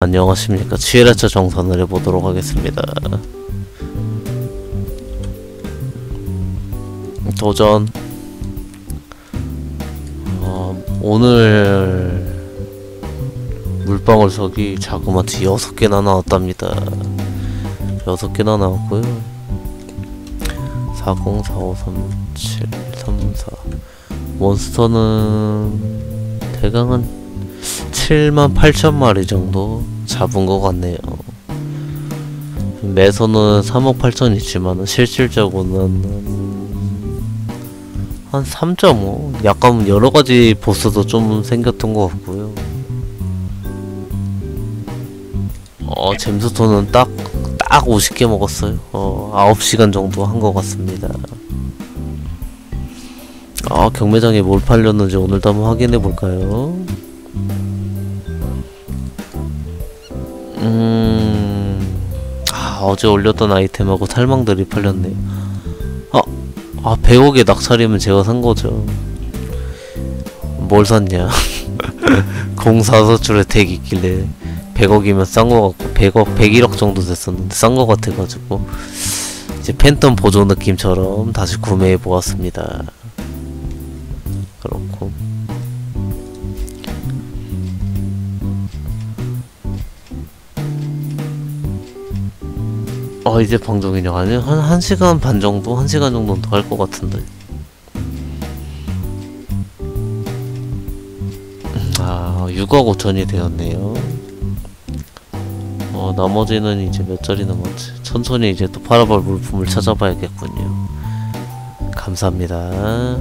안녕하십니까. 취해라차 정산을 해보도록 하겠습니다. 도전. 어, 오늘 물방울 석이 자그마치 6개나 나왔답니다. 6개나 나왔고요. 40, 45, 37, 34 몬스터는 대강 한 7만 8천 마리 정도 잡은 것 같네요. 매소는 3억 8천 있지만 실질적으로는 한 3.5? 약간 여러 가지 보스도 좀 생겼던 것 같고요. 어, 잼스톤은 딱, 딱 50개 먹었어요. 어, 9시간 정도 한 것 같습니다. 아, 경매장에 뭘 팔렸는지 오늘도 한번 확인해 볼까요? 음, 아, 어제 올렸던 아이템하고 탈망들이 팔렸네요. 아, 아, 100억의 낙찰이면 제가 산 거죠. 뭘 샀냐? 공사서출에 덱 있길래 100억이면 싼 거 같고 100억, 101억 정도 됐었는데 싼 거 같아가지고 이제 팬텀 보조 느낌처럼 다시 구매해 보았습니다. 그렇고 어 이제 방송이냐 아니 한 1시간 반 정도? 1시간 정도는 더 할 것 같은데. 음, 아 6억 5천이 되었네요. 어 나머지는 이제 몇 자리 남았지? 천천히 이제 또 팔아볼 물품을 찾아봐야겠군요. 감사합니다